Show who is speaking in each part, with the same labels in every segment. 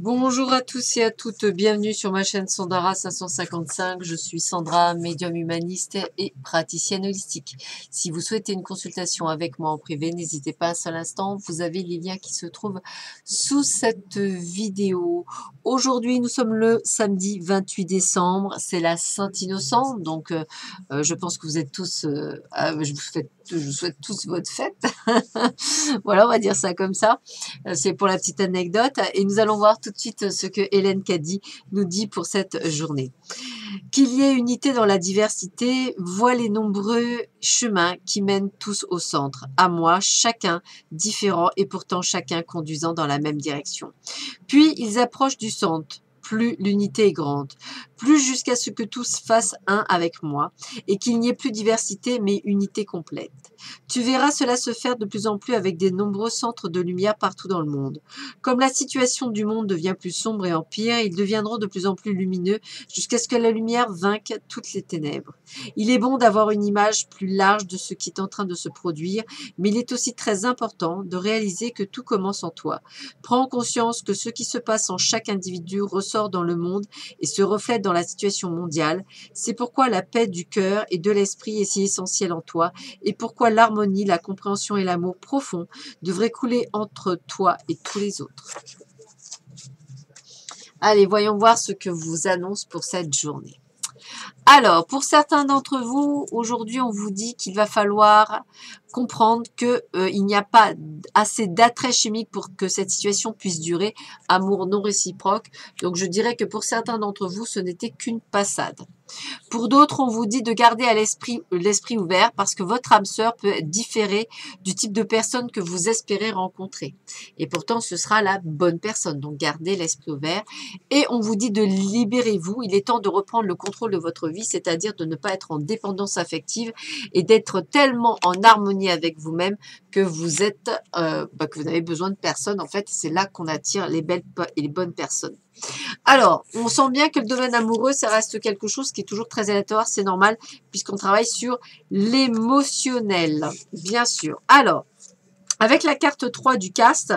Speaker 1: Bonjour à tous et à toutes, bienvenue sur ma chaîne Sandara 555. Je suis Sandra, médium humaniste et praticienne holistique. Si vous souhaitez une consultation avec moi en privé, n'hésitez pas à seul instant. Vous avez les liens qui se trouvent sous cette vidéo. Aujourd'hui, nous sommes le samedi 28 décembre. C'est la Saint-Innocent, donc euh, euh, je pense que vous êtes tous, euh, vous je vous souhaite tous votre fête. voilà, on va dire ça comme ça. Euh, c'est pour la petite anecdote. Et nous allons voir tout de suite ce que Hélène Caddy nous dit pour cette journée. Qu'il y ait unité dans la diversité, voit les nombreux chemins qui mènent tous au centre. À moi, chacun différent et pourtant chacun conduisant dans la même direction. Puis ils approchent du centre plus l'unité est grande, plus jusqu'à ce que tous fassent un avec moi, et qu'il n'y ait plus diversité mais unité complète. Tu verras cela se faire de plus en plus avec des nombreux centres de lumière partout dans le monde. Comme la situation du monde devient plus sombre et empire, ils deviendront de plus en plus lumineux jusqu'à ce que la lumière vainque toutes les ténèbres. Il est bon d'avoir une image plus large de ce qui est en train de se produire, mais il est aussi très important de réaliser que tout commence en toi. Prends conscience que ce qui se passe en chaque individu ressort dans le monde et se reflète dans la situation mondiale. C'est pourquoi la paix du cœur et de l'esprit est si essentielle en toi et pourquoi l'harmonie, la compréhension et l'amour profond devraient couler entre toi et tous les autres. Allez, voyons voir ce que vous annonce pour cette journée. Alors, pour certains d'entre vous, aujourd'hui, on vous dit qu'il va falloir comprendre qu'il euh, n'y a pas assez d'attrait chimique pour que cette situation puisse durer. Amour non réciproque. Donc, je dirais que pour certains d'entre vous, ce n'était qu'une passade. Pour d'autres, on vous dit de garder à l'esprit l'esprit ouvert parce que votre âme sœur peut être différée du type de personne que vous espérez rencontrer. Et pourtant, ce sera la bonne personne. Donc, gardez l'esprit ouvert. Et on vous dit de libérez-vous. Il est temps de reprendre le contrôle de votre vie, c'est-à-dire de ne pas être en dépendance affective et d'être tellement en harmonie avec vous-même que vous êtes, euh, bah, que vous n'avez besoin de personne. En fait, c'est là qu'on attire les belles et les bonnes personnes. Alors, on sent bien que le domaine amoureux, ça reste quelque chose qui est toujours très aléatoire, c'est normal, puisqu'on travaille sur l'émotionnel, bien sûr. Alors, avec la carte 3 du cast,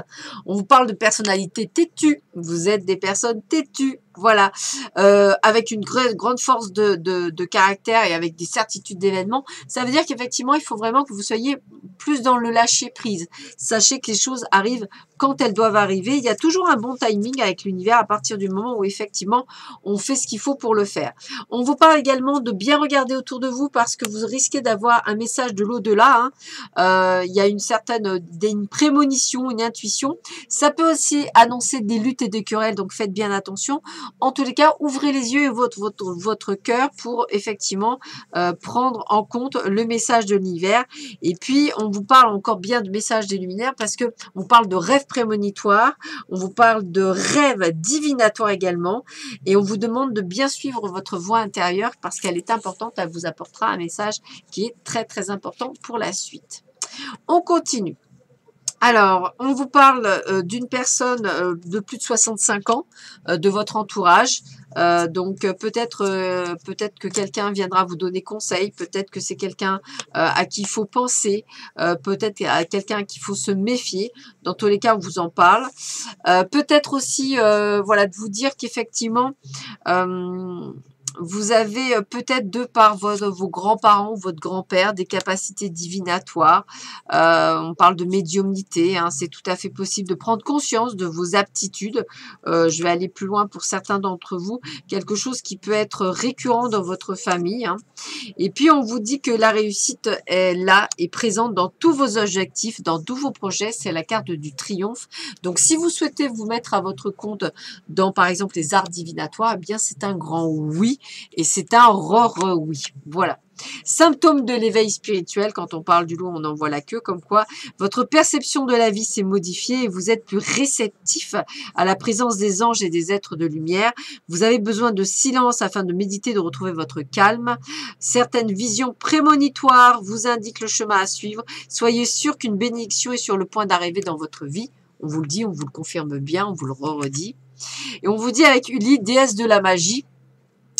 Speaker 1: on vous parle de personnalité têtue. Vous êtes des personnes têtues, voilà, euh, avec une grande force de, caractère et avec des certitudes d'événements, ça veut dire qu'effectivement, il faut vraiment que vous soyez plus dans le lâcher prise. Sachez que les choses arrivent quand elles doivent arriver. Il y a toujours un bon timing avec l'univers à partir du moment où effectivement on fait ce qu'il faut pour le faire. On vous parle également de bien regarder autour de vous parce que vous risquez d'avoir un message de l'au-delà. Hein. Euh, il y a une certaine une prémonition, une intuition. Ça peut aussi annoncer des luttes et des querelles, donc faites bien attention. En tous les cas, ouvrez les yeux et votre, votre, cœur pour effectivement euh, prendre en compte le message de l'univers. Et puis, on vous parle encore bien de message des luminaires parce que on parle de rêve prémonitoire, on vous parle de rêve divinatoire également et on vous demande de bien suivre votre voix intérieure parce qu'elle est importante, elle vous apportera un message qui est très très important pour la suite. On continue. Alors, on vous parle euh, d'une personne euh, de plus de 65 ans euh, de votre entourage. donc peut-être peut-être que quelqu'un viendra vous donner conseil, peut-être que c'est quelqu'un à qui il faut penser, peut-être à quelqu'un qu'il faut se méfier. Dans tous les cas, on vous en parle. peut-être aussi voilà de vous dire qu'effectivement vous avez euh, peut-être de par vos, grands-parents ou votre grand-père des capacités divinatoires. Euh, on parle de médiumnité, hein, c'est tout à fait possible de prendre conscience de vos aptitudes. Euh, je vais aller plus loin pour certains d'entre vous, quelque chose qui peut être récurrent dans votre famille. Hein. Et puis on vous dit que la réussite est là et présente dans tous vos objectifs, dans tous vos projets. C'est la carte du triomphe. Donc si vous souhaitez vous mettre à votre compte dans par exemple les arts divinatoires, eh bien c'est un grand oui et c'est un re oui. Voilà. Symptômes de l'éveil spirituel, quand on parle du loup, on en voit la queue, comme quoi votre perception de la vie s'est modifiée et vous êtes plus réceptif à la présence des anges et des êtres de lumière. Vous avez besoin de silence afin de méditer, de retrouver votre calme. Certaines visions prémonitoires vous indiquent le chemin à suivre. Soyez sûr qu'une bénédiction est sur le point d'arriver dans votre vie. On vous le dit, on vous le confirme bien, on vous le redit. Et on vous dit avec Uli, déesse de la magie,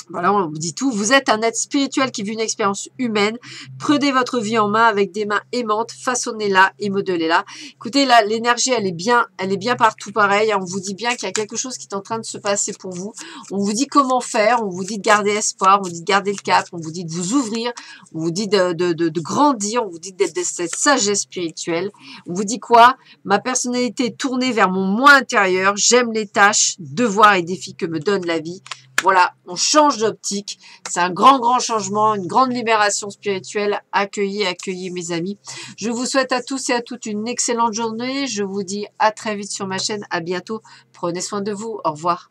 Speaker 1: Voilà, on vous dit tout. Vous êtes un être spirituel qui vit une expérience humaine. Prenez votre vie en main avec des mains aimantes, façonnez-la et modelez-la. Écoutez, là, l'énergie, elle est bien, elle est bien partout pareil. On vous dit bien qu'il y a quelque chose qui est en train de se passer pour vous. On vous dit comment faire. On vous dit de garder espoir. On vous dit de garder le cap. On vous dit de vous ouvrir. On vous dit de, de, de, de grandir. On vous dit d'être de cette sagesse spirituelle. On vous dit quoi? Ma personnalité est tournée vers mon moi intérieur. J'aime les tâches, devoirs et défis que me donne la vie. Voilà, on change d'optique. C'est un grand, grand changement, une grande libération spirituelle. Accueillez, accueillez mes amis. Je vous souhaite à tous et à toutes une excellente journée. Je vous dis à très vite sur ma chaîne. À bientôt. Prenez soin de vous. Au revoir.